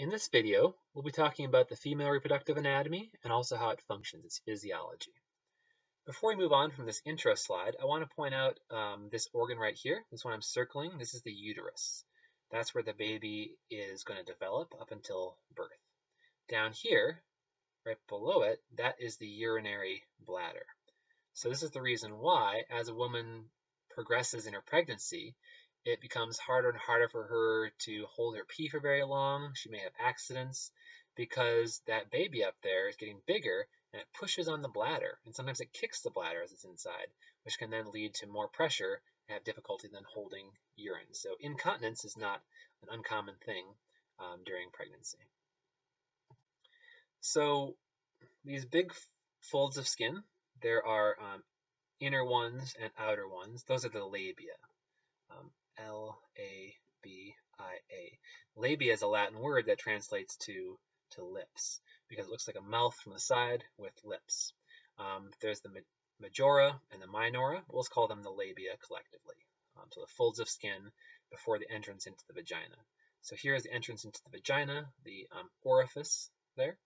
In this video, we'll be talking about the female reproductive anatomy and also how it functions, its physiology. Before we move on from this intro slide, I want to point out um, this organ right here. This one I'm circling. This is the uterus. That's where the baby is going to develop up until birth. Down here, right below it, that is the urinary bladder. So this is the reason why, as a woman progresses in her pregnancy, it becomes harder and harder for her to hold her pee for very long. She may have accidents because that baby up there is getting bigger and it pushes on the bladder. And sometimes it kicks the bladder as it's inside, which can then lead to more pressure and have difficulty then holding urine. So incontinence is not an uncommon thing um, during pregnancy. So these big folds of skin, there are um, inner ones and outer ones. Those are the labia. Um, L A B I A. Labia is a Latin word that translates to to lips because it looks like a mouth from the side with lips. Um, there's the majora and the minora. We'll call them the labia collectively. Um, so the folds of skin before the entrance into the vagina. So here is the entrance into the vagina, the um, orifice there.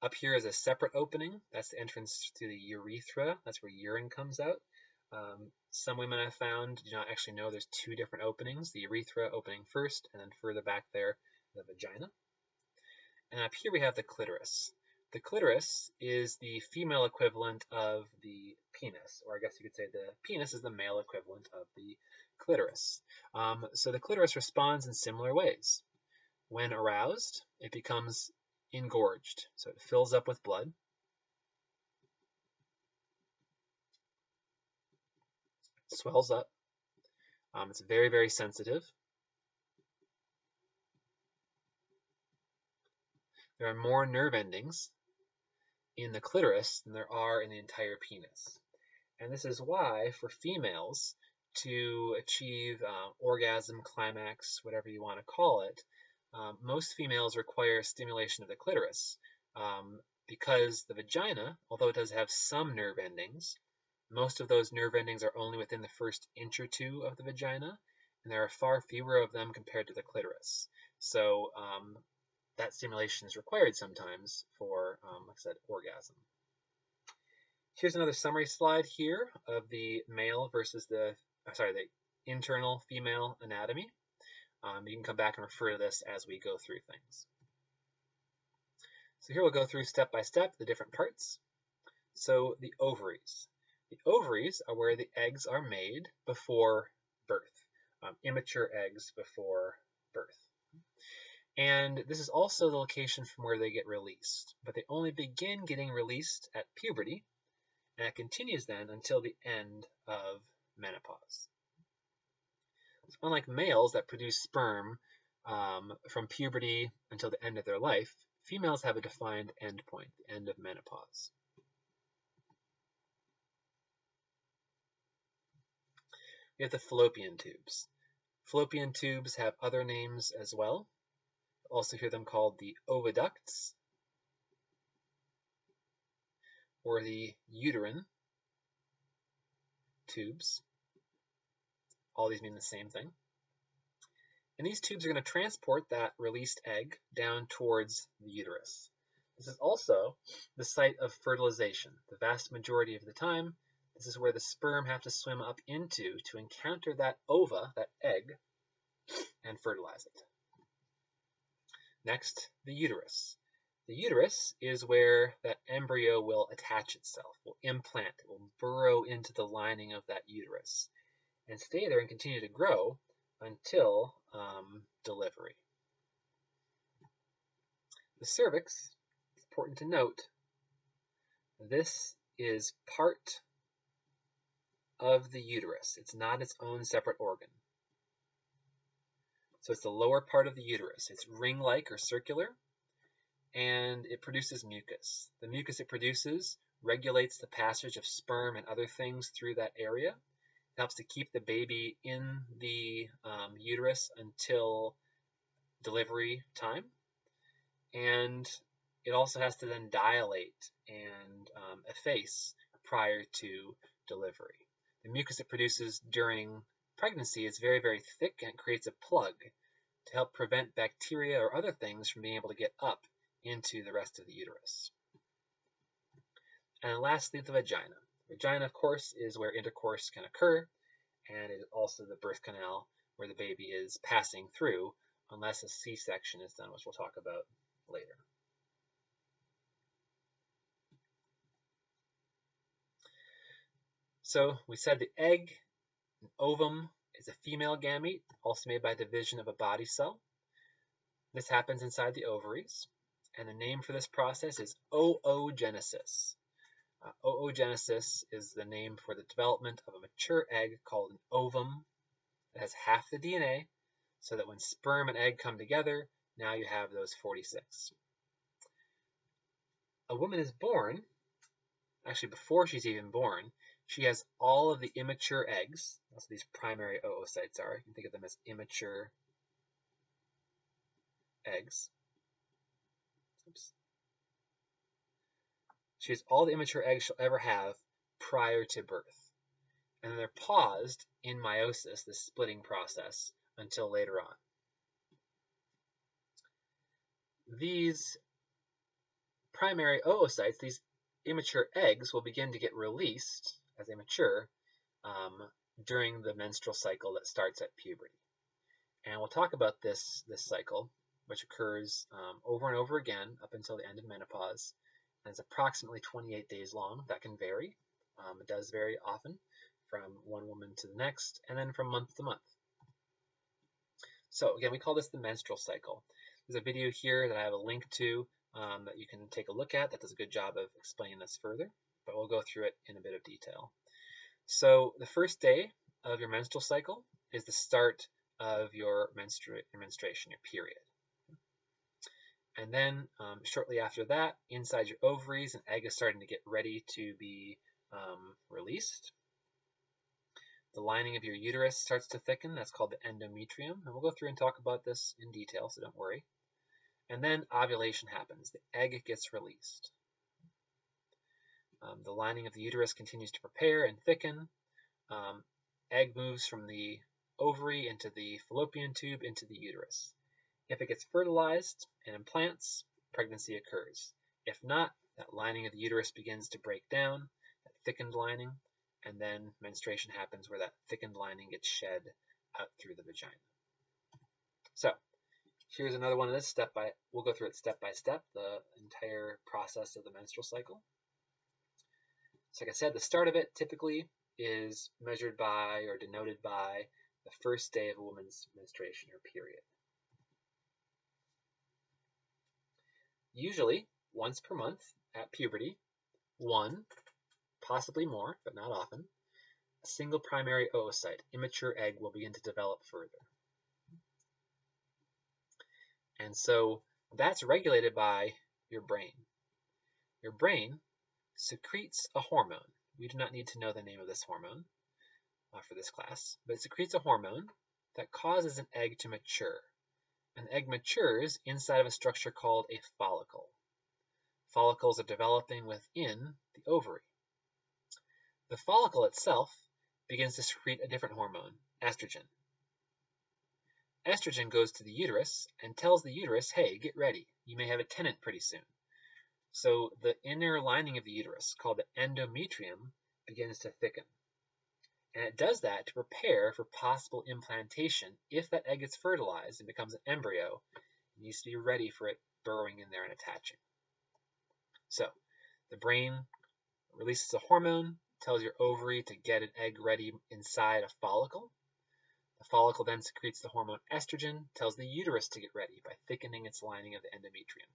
Up here is a separate opening. That's the entrance to the urethra. That's where urine comes out. Um, some women I've found do not actually know there's two different openings, the urethra opening first, and then further back there, the vagina. And up here we have the clitoris. The clitoris is the female equivalent of the penis, or I guess you could say the penis is the male equivalent of the clitoris. Um, so the clitoris responds in similar ways. When aroused, it becomes engorged, so it fills up with blood. Swells up. Um, it's very, very sensitive. There are more nerve endings in the clitoris than there are in the entire penis. And this is why, for females, to achieve uh, orgasm, climax, whatever you want to call it, um, most females require stimulation of the clitoris um, because the vagina, although it does have some nerve endings, most of those nerve endings are only within the first inch or two of the vagina, and there are far fewer of them compared to the clitoris. So um, that stimulation is required sometimes for, um, like I said, orgasm. Here's another summary slide here of the male versus the, uh, sorry, the internal female anatomy. Um, you can come back and refer to this as we go through things. So here we'll go through step by step the different parts. So the ovaries. The ovaries are where the eggs are made before birth, um, immature eggs before birth. And this is also the location from where they get released, but they only begin getting released at puberty, and it continues then until the end of menopause. So unlike males that produce sperm um, from puberty until the end of their life, females have a defined endpoint, the end of menopause. We have the fallopian tubes. Fallopian tubes have other names as well. You'll also hear them called the oviducts or the uterine tubes. All these mean the same thing. And these tubes are going to transport that released egg down towards the uterus. This is also the site of fertilization. The vast majority of the time, this is where the sperm have to swim up into to encounter that ova, that egg, and fertilize it. Next, the uterus. The uterus is where that embryo will attach itself, will implant, will burrow into the lining of that uterus and stay there and continue to grow until um, delivery. The cervix, it's important to note, this is part of the uterus. It's not its own separate organ. So it's the lower part of the uterus. It's ring-like or circular, and it produces mucus. The mucus it produces regulates the passage of sperm and other things through that area. It helps to keep the baby in the um, uterus until delivery time. And it also has to then dilate and um, efface prior to delivery the mucus it produces during pregnancy is very, very thick and it creates a plug to help prevent bacteria or other things from being able to get up into the rest of the uterus. And lastly, the vagina. Vagina, of course, is where intercourse can occur, and it is also the birth canal where the baby is passing through, unless a C-section is done, which we'll talk about later. So we said the egg, an ovum, is a female gamete, also made by division of a body cell. This happens inside the ovaries, and the name for this process is oogenesis. Uh, oogenesis is the name for the development of a mature egg called an ovum that has half the DNA, so that when sperm and egg come together, now you have those 46. A woman is born, actually before she's even born, she has all of the immature eggs. That's what these primary oocytes are. You can think of them as immature eggs. Oops. She has all the immature eggs she'll ever have prior to birth. And they're paused in meiosis, the splitting process, until later on. These primary oocytes, these immature eggs, will begin to get released as they mature um, during the menstrual cycle that starts at puberty. And we'll talk about this, this cycle, which occurs um, over and over again up until the end of menopause. And it's approximately 28 days long. That can vary. Um, it does vary often from one woman to the next, and then from month to month. So again, we call this the menstrual cycle. There's a video here that I have a link to um, that you can take a look at that does a good job of explaining this further but we'll go through it in a bit of detail. So the first day of your menstrual cycle is the start of your, your menstruation, your period. And then um, shortly after that, inside your ovaries, an egg is starting to get ready to be um, released. The lining of your uterus starts to thicken. That's called the endometrium. And we'll go through and talk about this in detail, so don't worry. And then ovulation happens. The egg gets released. Um, the lining of the uterus continues to prepare and thicken. Um, egg moves from the ovary into the fallopian tube into the uterus. If it gets fertilized and implants, pregnancy occurs. If not, that lining of the uterus begins to break down, that thickened lining, and then menstruation happens where that thickened lining gets shed out through the vagina. So, here's another one of this step by, we'll go through it step by step, the entire process of the menstrual cycle. So like I said, the start of it typically is measured by or denoted by the first day of a woman's menstruation or period. Usually once per month at puberty, one, possibly more, but not often, a single primary oocyte, immature egg, will begin to develop further. And so that's regulated by your brain. Your brain secretes a hormone. We do not need to know the name of this hormone uh, for this class, but it secretes a hormone that causes an egg to mature. An egg matures inside of a structure called a follicle. Follicles are developing within the ovary. The follicle itself begins to secrete a different hormone, estrogen. Estrogen goes to the uterus and tells the uterus, hey, get ready. You may have a tenant pretty soon. So the inner lining of the uterus, called the endometrium, begins to thicken. And it does that to prepare for possible implantation. If that egg gets fertilized and becomes an embryo, it needs to be ready for it burrowing in there and attaching. So the brain releases a hormone, tells your ovary to get an egg ready inside a follicle. The follicle then secretes the hormone estrogen, tells the uterus to get ready by thickening its lining of the endometrium.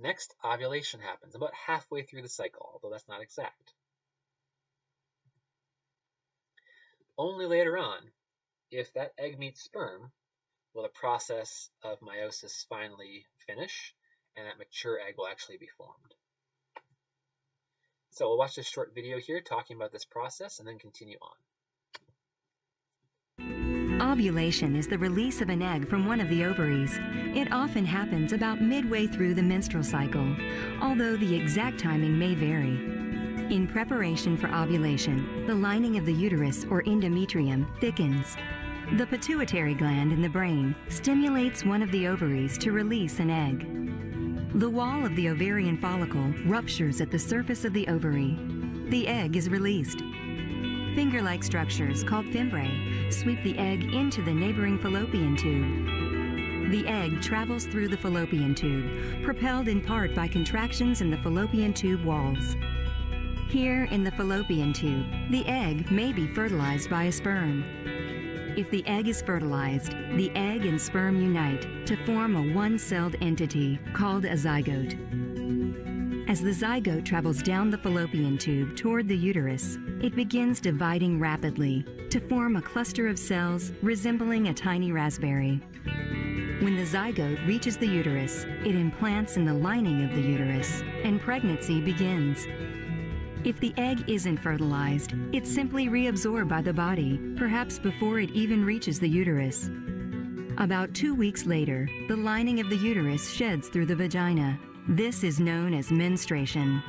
Next, ovulation happens about halfway through the cycle, although that's not exact. Only later on, if that egg meets sperm, will the process of meiosis finally finish and that mature egg will actually be formed. So we'll watch this short video here talking about this process and then continue on. Ovulation is the release of an egg from one of the ovaries. It often happens about midway through the menstrual cycle, although the exact timing may vary. In preparation for ovulation, the lining of the uterus or endometrium thickens. The pituitary gland in the brain stimulates one of the ovaries to release an egg. The wall of the ovarian follicle ruptures at the surface of the ovary. The egg is released. Finger like structures called fimbriae sweep the egg into the neighboring fallopian tube. The egg travels through the fallopian tube, propelled in part by contractions in the fallopian tube walls. Here in the fallopian tube, the egg may be fertilized by a sperm. If the egg is fertilized, the egg and sperm unite to form a one celled entity called a zygote. As the zygote travels down the fallopian tube toward the uterus, it begins dividing rapidly to form a cluster of cells resembling a tiny raspberry. When the zygote reaches the uterus, it implants in the lining of the uterus, and pregnancy begins. If the egg isn't fertilized, it's simply reabsorbed by the body, perhaps before it even reaches the uterus. About two weeks later, the lining of the uterus sheds through the vagina. This is known as menstruation.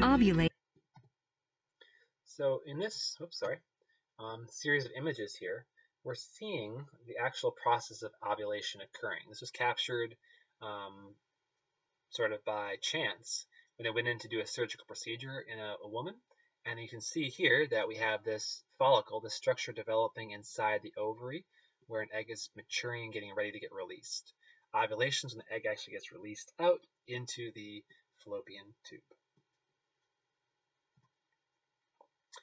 Ovulate. So in this, oops, sorry, um, series of images here, we're seeing the actual process of ovulation occurring. This was captured um, sort of by chance when I went in to do a surgical procedure in a, a woman. And you can see here that we have this follicle, this structure developing inside the ovary where an egg is maturing and getting ready to get released. Ovulation is when the egg actually gets released out into the fallopian tube.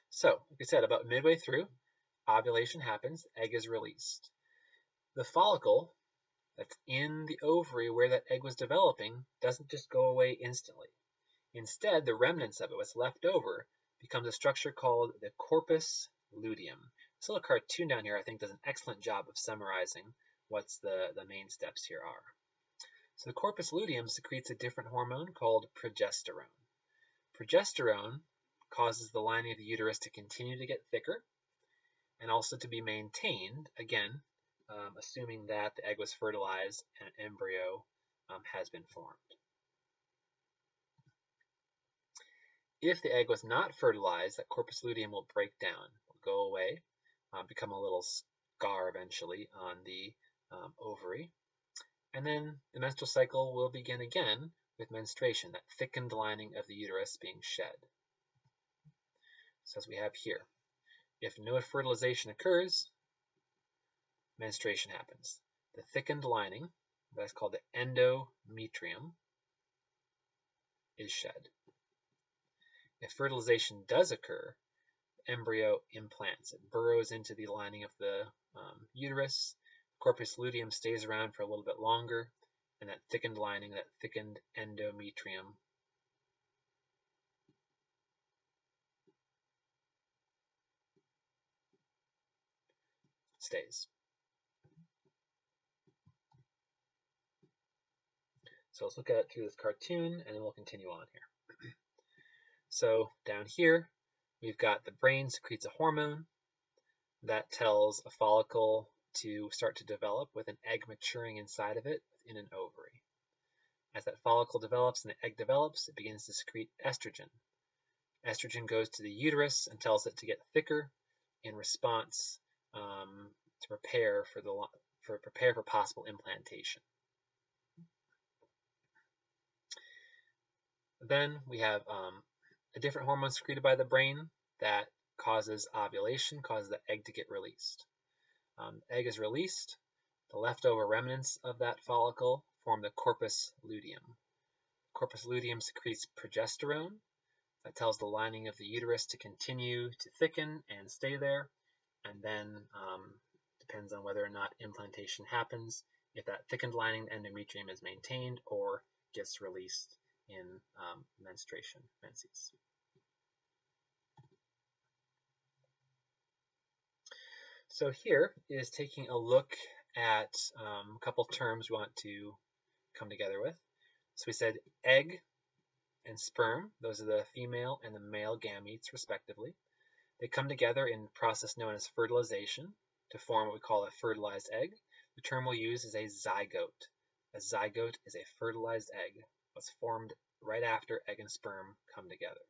So, like I said, about midway through, ovulation happens, egg is released. The follicle that's in the ovary where that egg was developing doesn't just go away instantly. Instead, the remnants of it, what's left over, becomes a structure called the corpus luteum. This little cartoon down here, I think, does an excellent job of summarizing what's the, the main steps here are. So the corpus luteum secretes a different hormone called progesterone. Progesterone causes the lining of the uterus to continue to get thicker and also to be maintained, again, um, assuming that the egg was fertilized and an embryo um, has been formed. If the egg was not fertilized, that corpus luteum will break down, will go away, um, become a little scar eventually on the um, ovary. And then the menstrual cycle will begin again with menstruation, that thickened lining of the uterus being shed. So as we have here, if no fertilization occurs, menstruation happens. The thickened lining, that's called the endometrium, is shed. If fertilization does occur, embryo implants. It burrows into the lining of the um, uterus. Corpus luteum stays around for a little bit longer, and that thickened lining, that thickened endometrium, stays. So let's look at it through this cartoon and then we'll continue on here. so down here, we've got the brain secretes a hormone that tells a follicle to start to develop with an egg maturing inside of it in an ovary. As that follicle develops and the egg develops, it begins to secrete estrogen. Estrogen goes to the uterus and tells it to get thicker in response um, to prepare for the for prepare for possible implantation. Then we have um, a different hormone secreted by the brain that causes ovulation, causes the egg to get released. Um, egg is released, the leftover remnants of that follicle form the corpus luteum. Corpus luteum secretes progesterone that tells the lining of the uterus to continue to thicken and stay there, and then um, depends on whether or not implantation happens, if that thickened lining, endometrium, is maintained or gets released in um, menstruation, menses. So here is taking a look at um, a couple terms we want to come together with. So we said egg and sperm, those are the female and the male gametes respectively. They come together in a process known as fertilization to form what we call a fertilized egg. The term we'll use is a zygote. A zygote is a fertilized egg what's formed right after egg and sperm come together.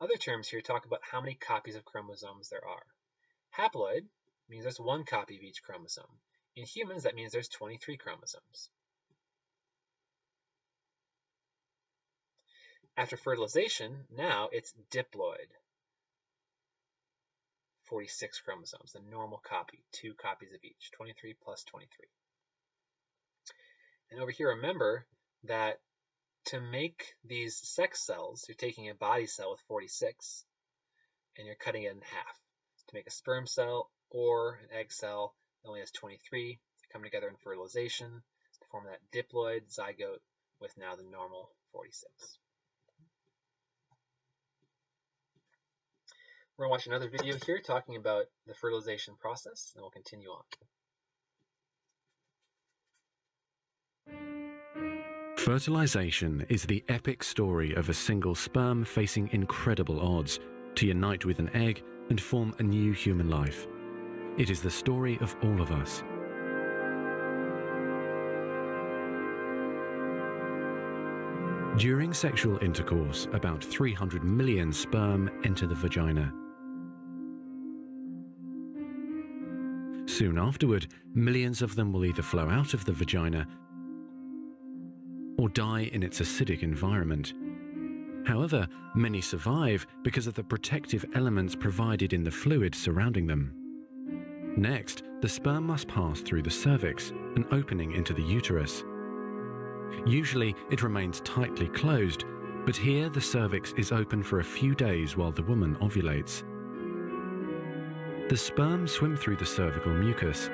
Other terms here talk about how many copies of chromosomes there are. Haploid means there's one copy of each chromosome. In humans, that means there's 23 chromosomes. After fertilization, now it's diploid. 46 chromosomes, the normal copy, two copies of each, 23 plus 23. And over here, remember that to make these sex cells, you're taking a body cell with 46 and you're cutting it in half. To make a sperm cell or an egg cell, it only has 23. They come together in fertilization to form that diploid zygote with now the normal 46. We're going to watch another video here talking about the fertilization process, and we'll continue on. Fertilization is the epic story of a single sperm facing incredible odds to unite with an egg and form a new human life. It is the story of all of us. During sexual intercourse, about 300 million sperm enter the vagina. Soon afterward, millions of them will either flow out of the vagina or die in its acidic environment. However, many survive because of the protective elements provided in the fluid surrounding them. Next, the sperm must pass through the cervix, an opening into the uterus. Usually, it remains tightly closed, but here the cervix is open for a few days while the woman ovulates. The sperm swim through the cervical mucus,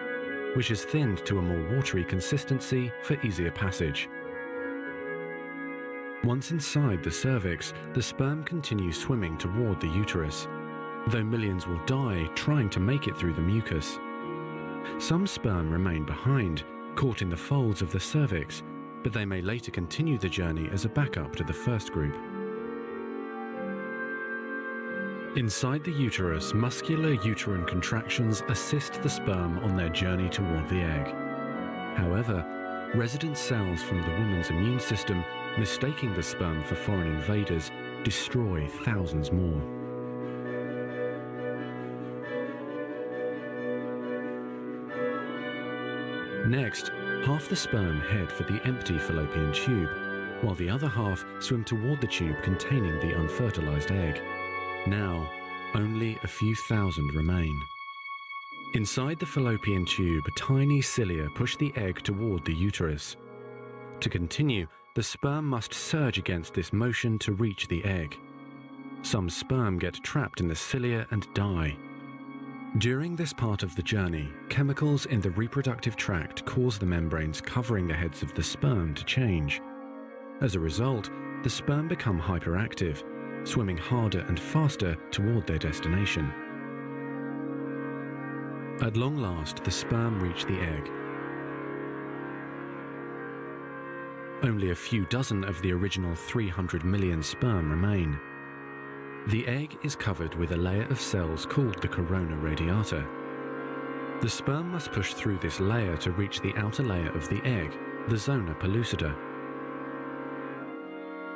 which is thinned to a more watery consistency for easier passage. Once inside the cervix, the sperm continues swimming toward the uterus, though millions will die trying to make it through the mucus. Some sperm remain behind, caught in the folds of the cervix, but they may later continue the journey as a backup to the first group. Inside the uterus, muscular uterine contractions assist the sperm on their journey toward the egg. However, resident cells from the woman's immune system mistaking the sperm for foreign invaders, destroy thousands more. Next, half the sperm head for the empty fallopian tube, while the other half swim toward the tube containing the unfertilized egg. Now, only a few thousand remain. Inside the fallopian tube, tiny cilia push the egg toward the uterus. To continue, the sperm must surge against this motion to reach the egg. Some sperm get trapped in the cilia and die. During this part of the journey, chemicals in the reproductive tract cause the membranes covering the heads of the sperm to change. As a result, the sperm become hyperactive, swimming harder and faster toward their destination. At long last, the sperm reach the egg, Only a few dozen of the original 300 million sperm remain. The egg is covered with a layer of cells called the corona radiata. The sperm must push through this layer to reach the outer layer of the egg, the zona pellucida.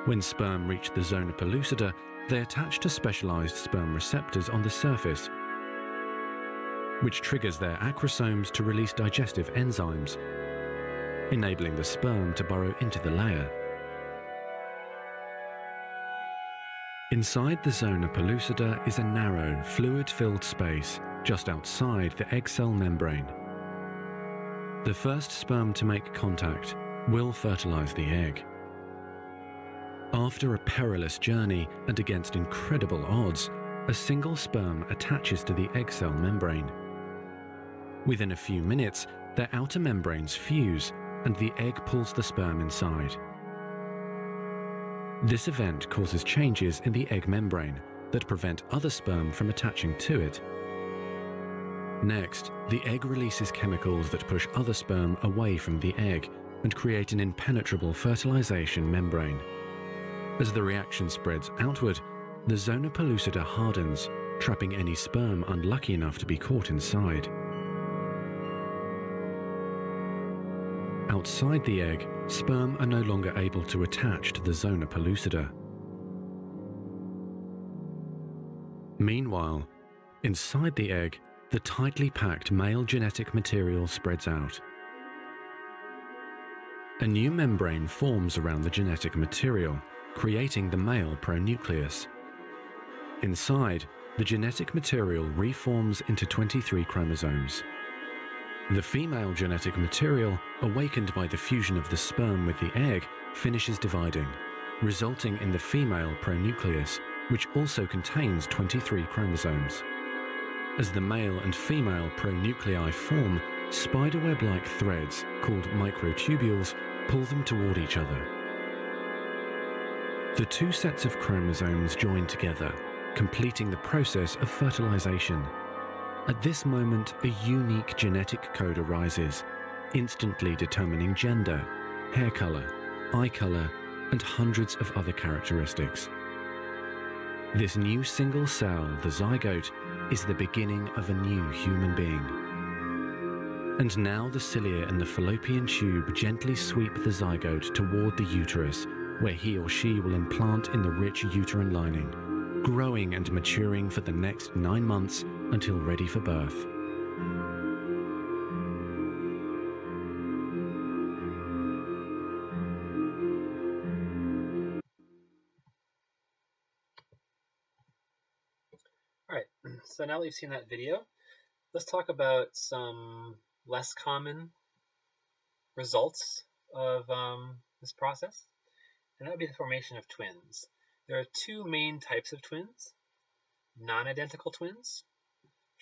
When sperm reach the zona pellucida, they attach to specialized sperm receptors on the surface, which triggers their acrosomes to release digestive enzymes, enabling the sperm to burrow into the layer. Inside the zona pellucida is a narrow, fluid-filled space just outside the egg cell membrane. The first sperm to make contact will fertilize the egg. After a perilous journey and against incredible odds, a single sperm attaches to the egg cell membrane. Within a few minutes, their outer membranes fuse and the egg pulls the sperm inside. This event causes changes in the egg membrane that prevent other sperm from attaching to it. Next, the egg releases chemicals that push other sperm away from the egg and create an impenetrable fertilization membrane. As the reaction spreads outward, the zona pellucida hardens, trapping any sperm unlucky enough to be caught inside. Outside the egg, sperm are no longer able to attach to the zona pellucida. Meanwhile, inside the egg, the tightly packed male genetic material spreads out. A new membrane forms around the genetic material, creating the male pronucleus. Inside, the genetic material reforms into 23 chromosomes. The female genetic material, awakened by the fusion of the sperm with the egg, finishes dividing, resulting in the female pronucleus, which also contains 23 chromosomes. As the male and female pronuclei form, spiderweb-like threads, called microtubules, pull them toward each other. The two sets of chromosomes join together, completing the process of fertilization. At this moment, a unique genetic code arises, instantly determining gender, hair color, eye color, and hundreds of other characteristics. This new single cell, the zygote, is the beginning of a new human being. And now the cilia in the fallopian tube gently sweep the zygote toward the uterus, where he or she will implant in the rich uterine lining, growing and maturing for the next nine months until ready for birth. Alright, so now that you've seen that video, let's talk about some less common results of um, this process, and that would be the formation of twins. There are two main types of twins, non-identical twins,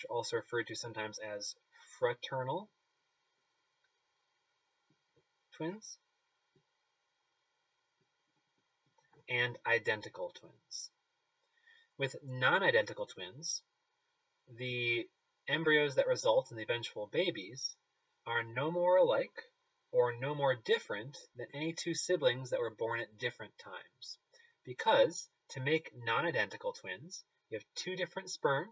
also referred to sometimes as fraternal twins, and identical twins. With non-identical twins, the embryos that result in the eventual babies are no more alike or no more different than any two siblings that were born at different times. Because to make non-identical twins, you have two different sperm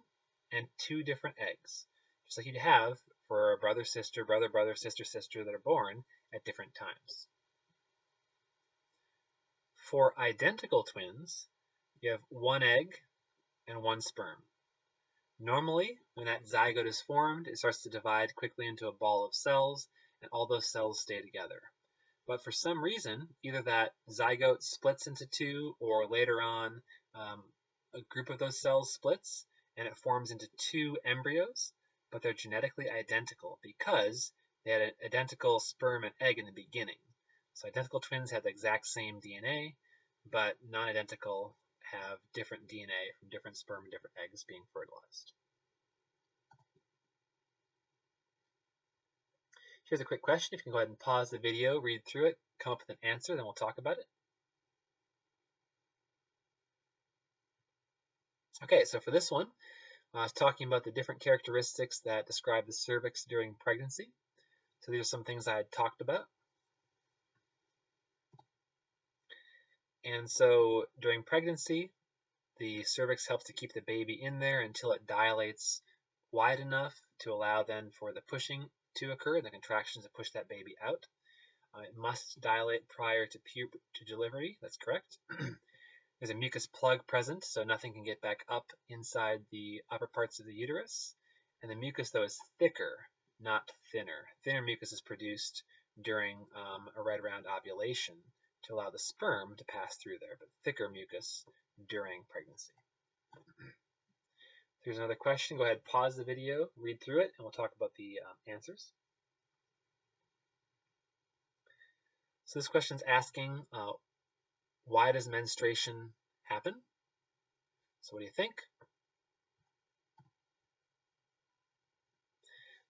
and two different eggs, just like you'd have for a brother, sister, brother, brother, sister, sister that are born at different times. For identical twins, you have one egg and one sperm. Normally, when that zygote is formed, it starts to divide quickly into a ball of cells, and all those cells stay together. But for some reason, either that zygote splits into two, or later on, um, a group of those cells splits, and it forms into two embryos, but they're genetically identical because they had an identical sperm and egg in the beginning. So identical twins have the exact same DNA, but non-identical have different DNA from different sperm and different eggs being fertilized. Here's a quick question. If you can go ahead and pause the video, read through it, come up with an answer, then we'll talk about it. Okay, so for this one, I was talking about the different characteristics that describe the cervix during pregnancy. So these are some things I had talked about. And so during pregnancy, the cervix helps to keep the baby in there until it dilates wide enough to allow then for the pushing to occur, the contractions to push that baby out. Uh, it must dilate prior to, to delivery, that's correct. There's a mucus plug present, so nothing can get back up inside the upper parts of the uterus. And the mucus, though, is thicker, not thinner. Thinner mucus is produced during um, or right around ovulation to allow the sperm to pass through there, but thicker mucus during pregnancy. Here's another question. Go ahead, pause the video, read through it, and we'll talk about the um, answers. So this question is asking, uh, why does menstruation happen? So what do you think?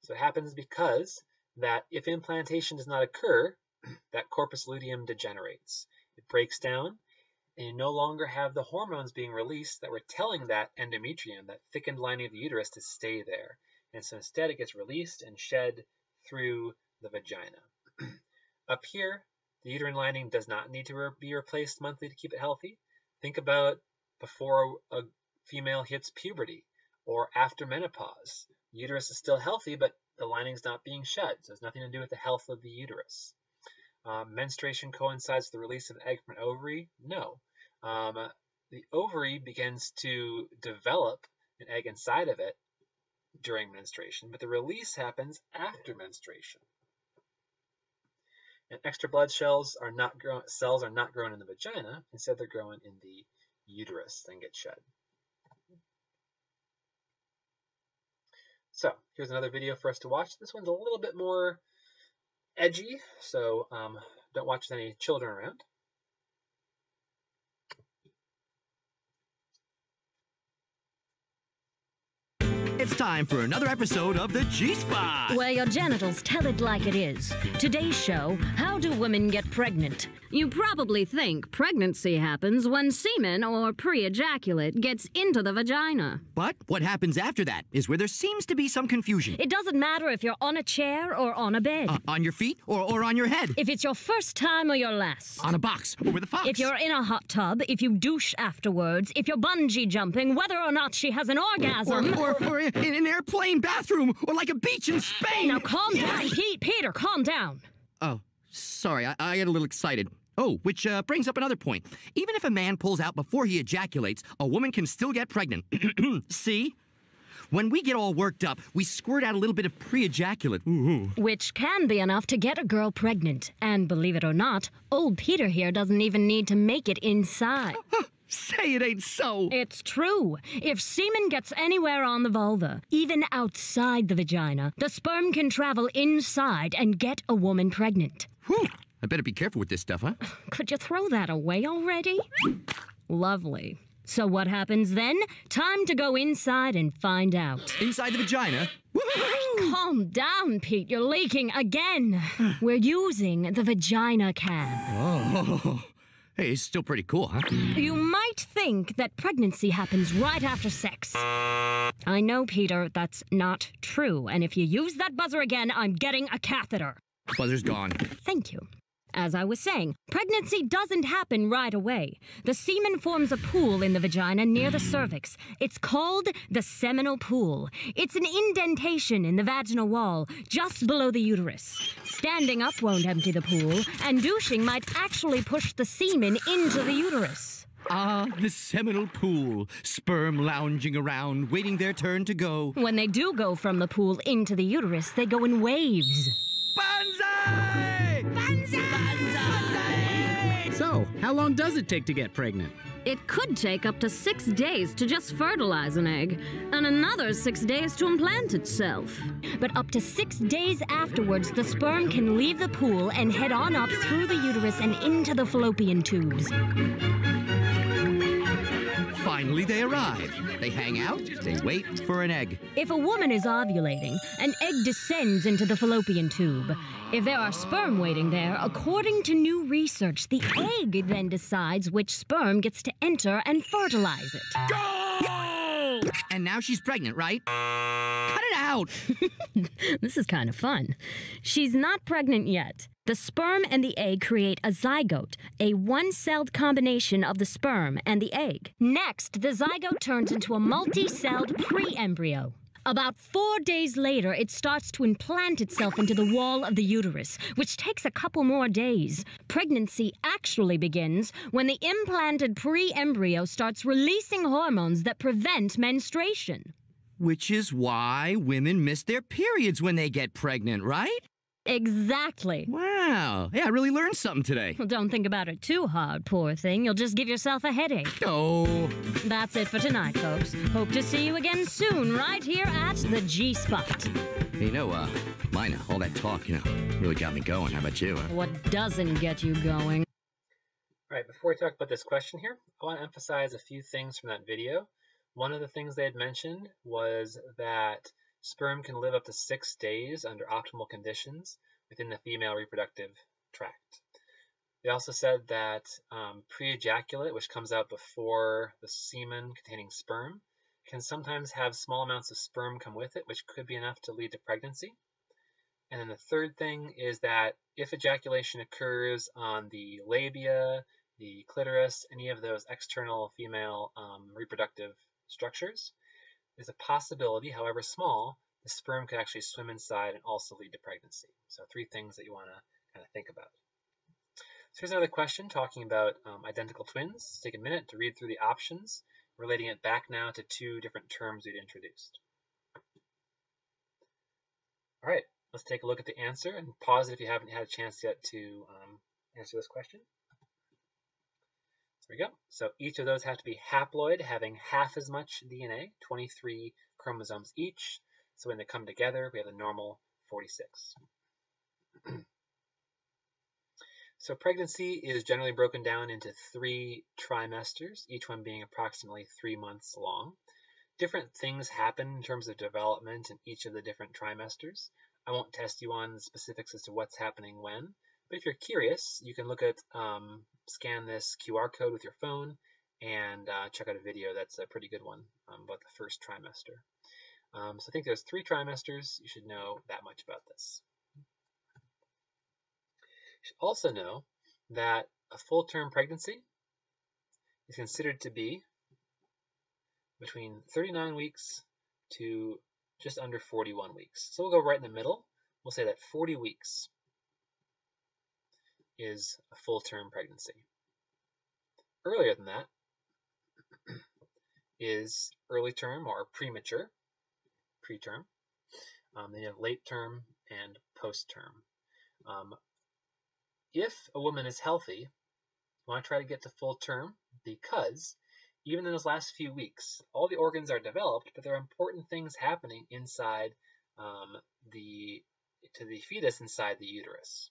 So it happens because that if implantation does not occur, that corpus luteum degenerates. It breaks down, and you no longer have the hormones being released that were telling that endometrium, that thickened lining of the uterus, to stay there. And so instead it gets released and shed through the vagina. Up here, the uterine lining does not need to re be replaced monthly to keep it healthy. Think about before a female hits puberty or after menopause. The uterus is still healthy, but the lining's not being shed, so it's nothing to do with the health of the uterus. Um, menstruation coincides with the release of an egg from an ovary? No. Um, the ovary begins to develop an egg inside of it during menstruation, but the release happens after menstruation. And extra blood cells are not grown, cells are not grown in the vagina. Instead, they're grown in the uterus and get shed. So here's another video for us to watch. This one's a little bit more edgy, so um, don't watch with any children around. It's time for another episode of the G Spot. Where your genitals tell it like it is. Today's show How do women get pregnant? You probably think pregnancy happens when semen or pre ejaculate gets into the vagina. But what happens after that is where there seems to be some confusion. It doesn't matter if you're on a chair or on a bed. Uh, on your feet or, or on your head. if it's your first time or your last. on a box or with a fox. If you're in a hot tub, if you douche afterwards, if you're bungee jumping, whether or not she has an or, orgasm. or, or in an airplane bathroom or like a beach in Spain. Now calm down, Pete. Peter, calm down. Oh, sorry, I, I get a little excited. Oh, which uh, brings up another point. Even if a man pulls out before he ejaculates, a woman can still get pregnant. See? When we get all worked up, we squirt out a little bit of pre ejaculate. Which can be enough to get a girl pregnant. And believe it or not, old Peter here doesn't even need to make it inside. Say it ain't so. It's true. If semen gets anywhere on the vulva, even outside the vagina, the sperm can travel inside and get a woman pregnant. Whew. I better be careful with this stuff, huh? Could you throw that away already? Lovely. So what happens then? Time to go inside and find out. Inside the vagina. Calm down, Pete. You're leaking again. We're using the vagina can. Oh. Hey, it's still pretty cool, huh? You might think that pregnancy happens right after sex. I know, Peter, that's not true. And if you use that buzzer again, I'm getting a catheter. Buzzer's gone. Thank you. As I was saying, pregnancy doesn't happen right away. The semen forms a pool in the vagina near the cervix. It's called the seminal pool. It's an indentation in the vaginal wall just below the uterus. Standing up won't empty the pool, and douching might actually push the semen into the uterus. Ah, the seminal pool. Sperm lounging around, waiting their turn to go. When they do go from the pool into the uterus, they go in waves. Banzai! So, how long does it take to get pregnant? It could take up to six days to just fertilize an egg, and another six days to implant itself. But up to six days afterwards, the sperm can leave the pool and head on up through the uterus and into the fallopian tubes. Finally, they arrive. They hang out, they wait for an egg. If a woman is ovulating, an egg descends into the fallopian tube. If there are sperm waiting there, according to new research, the egg then decides which sperm gets to enter and fertilize it. Go! And now she's pregnant, right? Cut it out! This is kind of fun. She's not pregnant yet. The sperm and the egg create a zygote, a one celled combination of the sperm and the egg. Next, the zygote turns into a multi celled pre embryo. About four days later, it starts to implant itself into the wall of the uterus, which takes a couple more days. Pregnancy actually begins when the implanted pre embryo starts releasing hormones that prevent menstruation. Which is why women miss their periods when they get pregnant, right? Exactly. Wow. Yeah, I really learned something today. Well, don't think about it too hard, poor thing. You'll just give yourself a headache. Oh. That's it for tonight, folks. Hope to see you again soon, right here at the G Spot. You know, uh, Mina, all that talk, you know, really got me going. How about you? Uh? What doesn't get you going? All right, before we talk about this question here, I want to emphasize a few things from that video. One of the things they had mentioned was that sperm can live up to six days under optimal conditions within the female reproductive tract. They also said that um, pre-ejaculate, which comes out before the semen containing sperm, can sometimes have small amounts of sperm come with it, which could be enough to lead to pregnancy. And then the third thing is that if ejaculation occurs on the labia, the clitoris, any of those external female um, reproductive structures, there's a possibility, however small, the sperm could actually swim inside and also lead to pregnancy. So three things that you want to kind of think about. So here's another question talking about um, identical twins. Take a minute to read through the options, relating it back now to two different terms we'd introduced. All right, let's take a look at the answer and pause it if you haven't had a chance yet to um, answer this question. There we go. So each of those have to be haploid, having half as much DNA, 23 chromosomes each. So when they come together, we have a normal 46. so pregnancy is generally broken down into three trimesters, each one being approximately three months long. Different things happen in terms of development in each of the different trimesters. I won't test you on the specifics as to what's happening when, but if you're curious, you can look at, um, scan this QR code with your phone and uh, check out a video that's a pretty good one um, about the first trimester. Um, so I think there's three trimesters. You should know that much about this. You should also know that a full-term pregnancy is considered to be between 39 weeks to just under 41 weeks. So we'll go right in the middle. We'll say that 40 weeks is a full-term pregnancy. Earlier than that is early term or premature, preterm. Um, then you have late term and post-term. Um, if a woman is healthy, you want to try to get to full term because even in those last few weeks, all the organs are developed, but there are important things happening inside um, the to the fetus inside the uterus.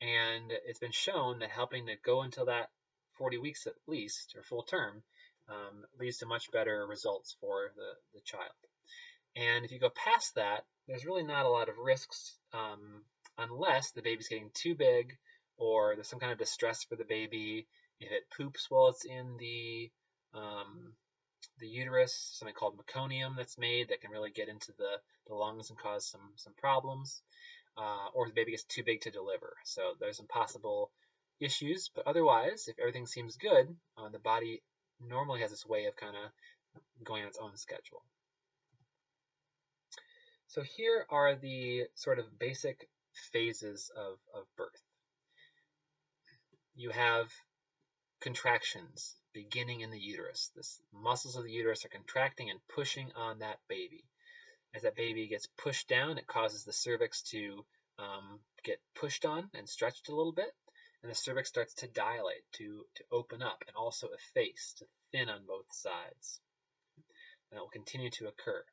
And it's been shown that helping to go until that 40 weeks at least, or full term, um, leads to much better results for the, the child. And if you go past that, there's really not a lot of risks um, unless the baby's getting too big or there's some kind of distress for the baby. If it poops while it's in the um, the uterus, something called meconium that's made that can really get into the, the lungs and cause some some problems. Uh, or the baby gets too big to deliver. So there's some possible issues, but otherwise, if everything seems good, uh, the body normally has this way of kind of going on its own schedule. So here are the sort of basic phases of, of birth. You have contractions beginning in the uterus. The muscles of the uterus are contracting and pushing on that baby. As that baby gets pushed down, it causes the cervix to um, get pushed on and stretched a little bit, and the cervix starts to dilate, to, to open up, and also efface, to thin on both sides. And that will continue to occur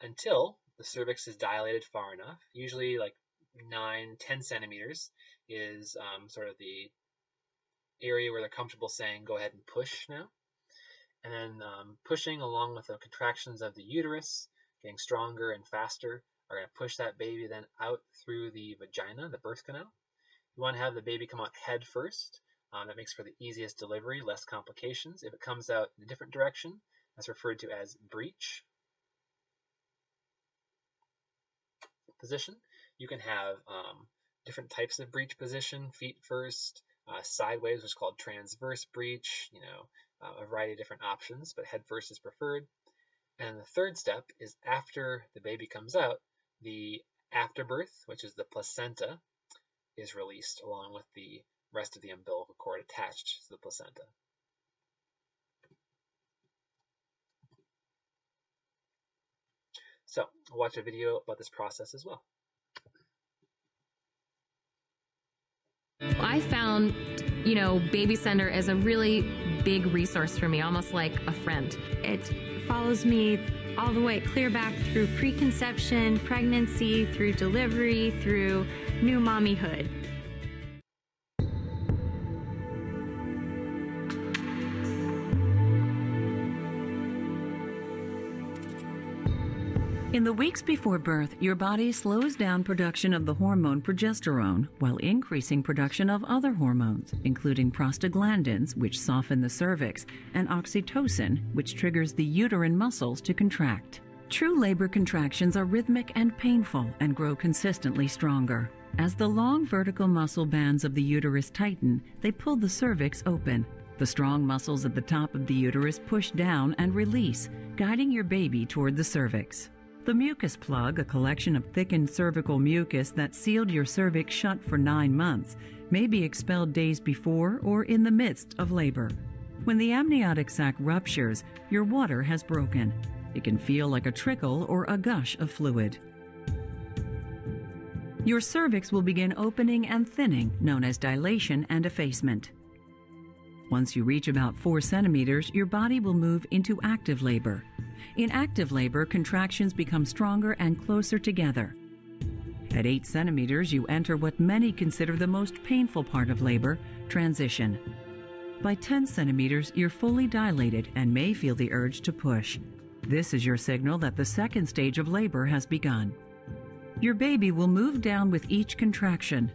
until the cervix is dilated far enough, usually like 9, 10 centimeters is um, sort of the area where they're comfortable saying go ahead and push now. And then um, pushing along with the contractions of the uterus, getting stronger and faster, are going to push that baby then out through the vagina, the birth canal. You want to have the baby come out head first. Um, that makes for the easiest delivery, less complications. If it comes out in a different direction, that's referred to as breech position. You can have um, different types of breech position, feet first, uh, sideways, which is called transverse breech, you know, uh, a variety of different options, but head first is preferred. And the third step is after the baby comes out, the afterbirth, which is the placenta, is released along with the rest of the umbilical cord attached to the placenta. So watch a video about this process as well. I found, you know, BabyCenter as a really big resource for me, almost like a friend. It follows me all the way clear back through preconception, pregnancy, through delivery, through new mommyhood. In the weeks before birth, your body slows down production of the hormone progesterone while increasing production of other hormones, including prostaglandins, which soften the cervix, and oxytocin, which triggers the uterine muscles to contract. True labor contractions are rhythmic and painful and grow consistently stronger. As the long vertical muscle bands of the uterus tighten, they pull the cervix open. The strong muscles at the top of the uterus push down and release, guiding your baby toward the cervix. The mucus plug, a collection of thickened cervical mucus that sealed your cervix shut for nine months, may be expelled days before or in the midst of labor. When the amniotic sac ruptures, your water has broken. It can feel like a trickle or a gush of fluid. Your cervix will begin opening and thinning, known as dilation and effacement. Once you reach about 4 centimeters, your body will move into active labor. In active labor, contractions become stronger and closer together. At 8 centimeters, you enter what many consider the most painful part of labor transition. By 10 centimeters, you're fully dilated and may feel the urge to push. This is your signal that the second stage of labor has begun. Your baby will move down with each contraction.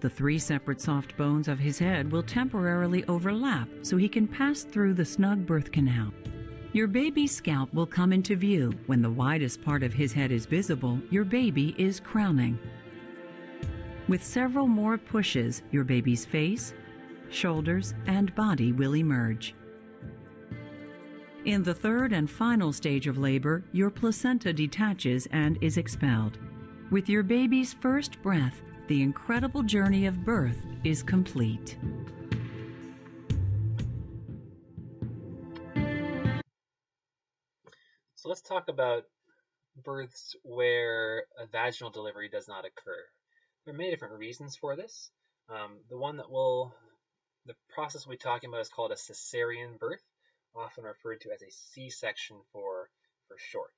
The three separate soft bones of his head will temporarily overlap so he can pass through the snug birth canal. Your baby's scalp will come into view. When the widest part of his head is visible, your baby is crowning. With several more pushes, your baby's face, shoulders, and body will emerge. In the third and final stage of labor, your placenta detaches and is expelled. With your baby's first breath, the incredible journey of birth is complete. Talk about births where a vaginal delivery does not occur. There are many different reasons for this. Um, the one that will, the process we're talking about is called a cesarean birth, often referred to as a C-section for, for short.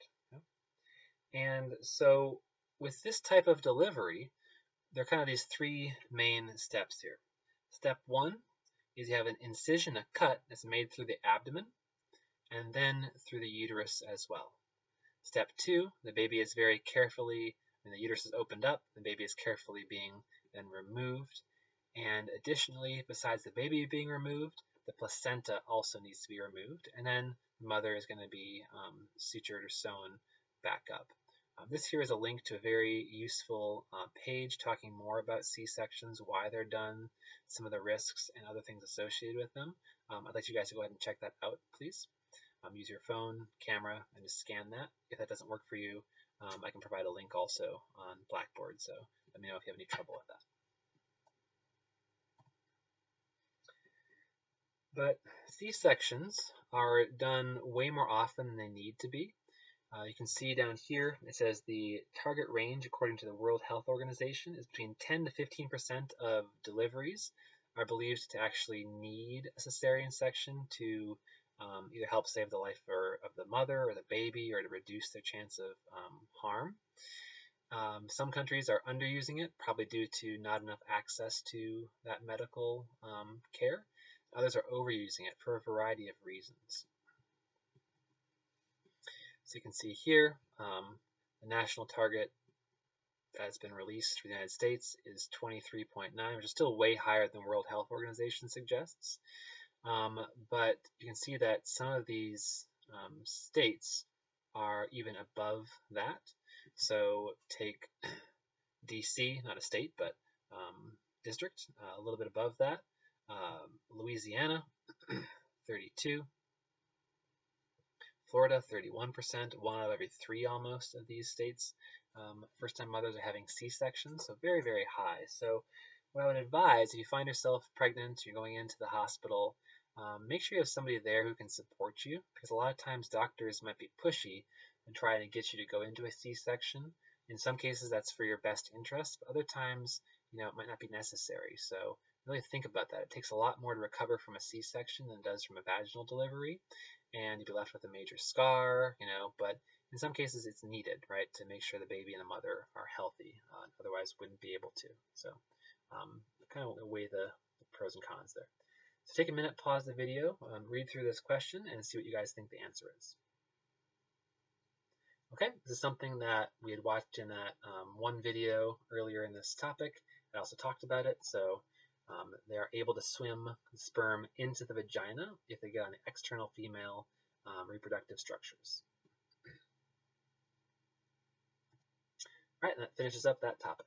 And so with this type of delivery, there are kind of these three main steps here. Step one is you have an incision, a cut that's made through the abdomen and then through the uterus as well. Step two, the baby is very carefully, when the uterus is opened up, the baby is carefully being then removed. And additionally, besides the baby being removed, the placenta also needs to be removed. And then the mother is going to be um, sutured or sewn back up. Um, this here is a link to a very useful uh, page talking more about C-sections, why they're done, some of the risks and other things associated with them. Um, I'd like you guys to go ahead and check that out, please. Um, use your phone, camera, and just scan that. If that doesn't work for you, um, I can provide a link also on Blackboard, so let me know if you have any trouble with that. But C-sections are done way more often than they need to be. Uh, you can see down here, it says the target range, according to the World Health Organization, is between 10 to 15% of deliveries are believed to actually need a cesarean section to um, either help save the life of the mother or the baby or to reduce their chance of um, harm. Um, some countries are underusing it, probably due to not enough access to that medical um, care. Others are overusing it for a variety of reasons. So you can see here, um, the national target that's been released for the United States is 23.9, which is still way higher than World Health Organization suggests. Um, but you can see that some of these um, states are even above that. So take DC, not a state, but um, district, uh, a little bit above that. Um, Louisiana, 32. Florida, 31%, one out of every three almost of these states. Um, first time mothers are having C-sections, so very, very high. So what I would advise, if you find yourself pregnant, you're going into the hospital, um, make sure you have somebody there who can support you, because a lot of times doctors might be pushy and try to get you to go into a C-section. In some cases, that's for your best interest, but other times, you know, it might not be necessary. So really think about that. It takes a lot more to recover from a C-section than it does from a vaginal delivery and you'd be left with a major scar, you know, but in some cases it's needed, right, to make sure the baby and the mother are healthy, uh, otherwise wouldn't be able to. So um, kind of weigh the, the, pros and cons there. So take a minute, pause the video, um, read through this question, and see what you guys think the answer is. Okay, this is something that we had watched in that um, one video earlier in this topic. I also talked about it, so um, they are able to swim sperm into the vagina if they get on external female um, reproductive structures. All right, that finishes up that topic.